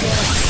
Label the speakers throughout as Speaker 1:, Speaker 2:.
Speaker 1: Yes.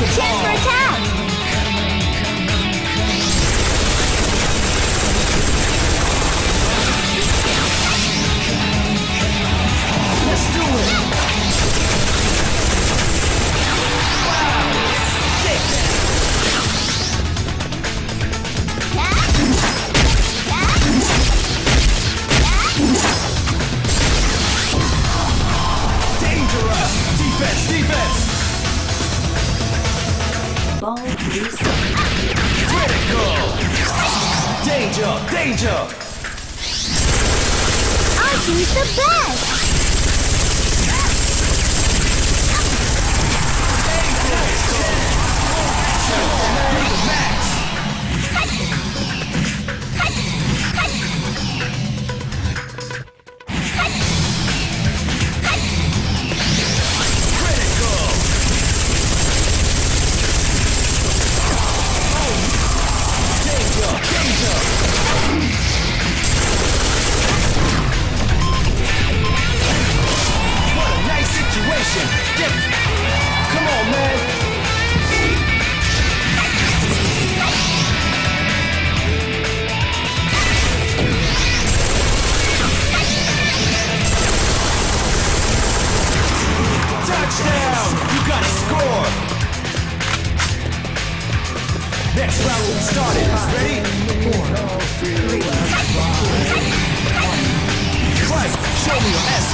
Speaker 2: Chance for attack!
Speaker 1: Yes!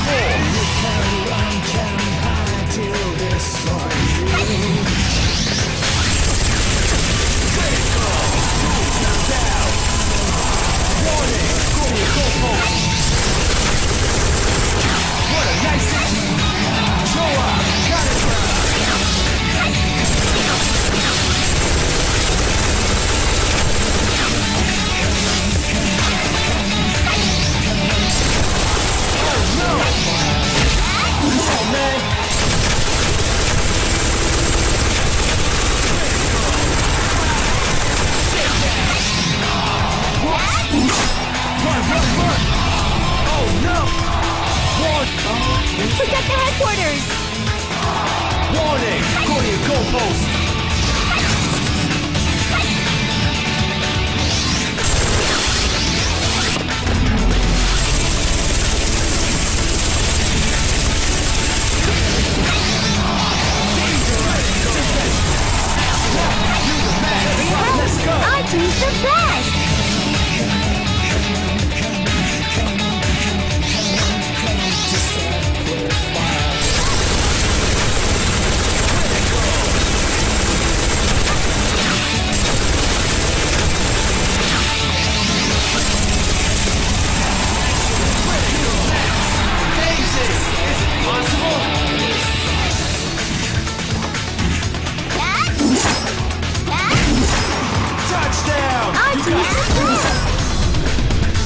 Speaker 1: 对 post. Touchdown! Oh, you.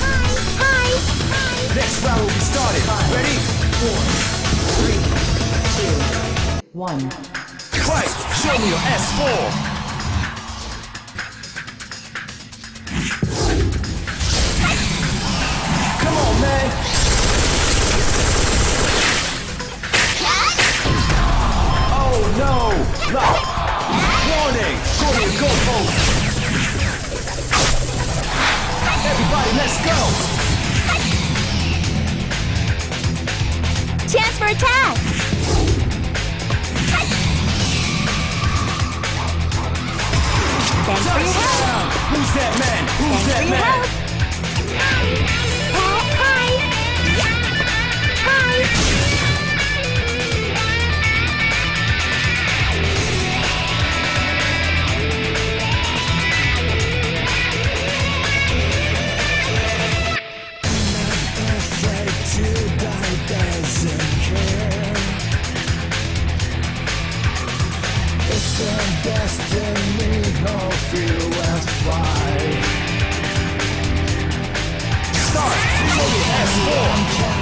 Speaker 2: Hi. Hi.
Speaker 1: Next round will be started. Five, Ready?
Speaker 3: Four, three, two, one.
Speaker 1: Fight! Show me your S4! Go!
Speaker 2: Chance for attack! Thanks for your help!
Speaker 1: Who's that man? Who's
Speaker 2: Thanks
Speaker 1: that man? S4.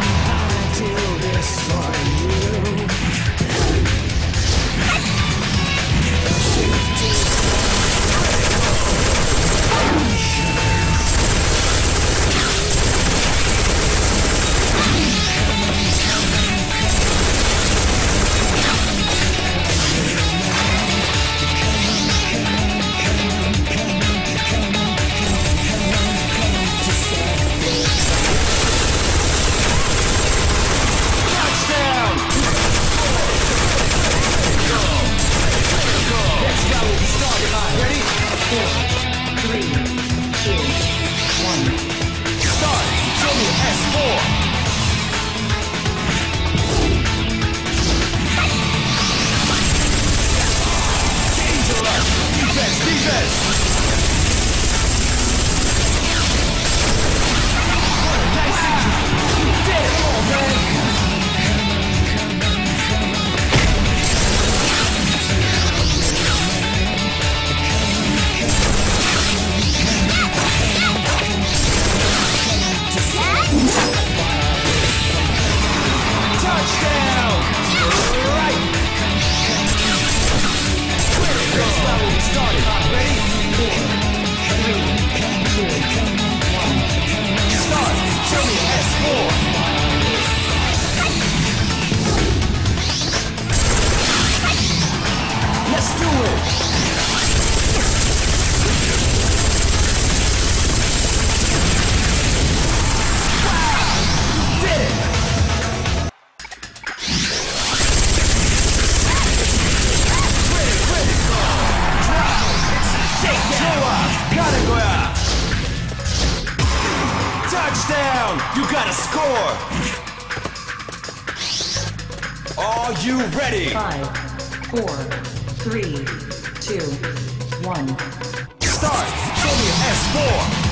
Speaker 1: You gotta score. Are you ready?
Speaker 3: Five, four, three, two, one.
Speaker 1: Start. Show me S4.